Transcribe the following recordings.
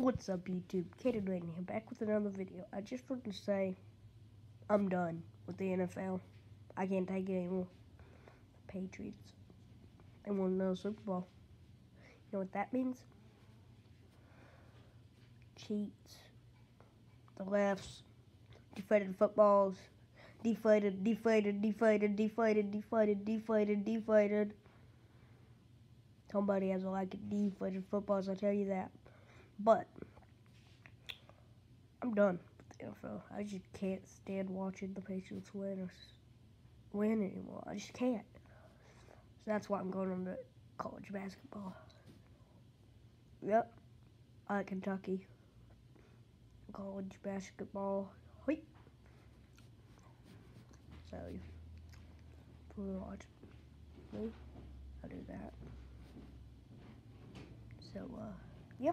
What's up YouTube? Kaden Wayne here, back with another video. I just want to say, I'm done with the NFL. I can't take it anymore. The Patriots, they won another Super Bowl. You know what that means? Cheats, the refs, deflated footballs, deflated, deflated, deflated, deflated, deflated, deflated, deflated. Somebody has a like deflated footballs, I tell you that. But I'm done with the NFL. I just can't stand watching the Patriots win or win anymore. I just can't. So that's why I'm going on to college basketball. Yep, I like Kentucky. College basketball. Wait. So, you watch me, I'll do that. So, uh, yeah.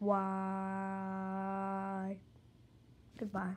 why. Goodbye.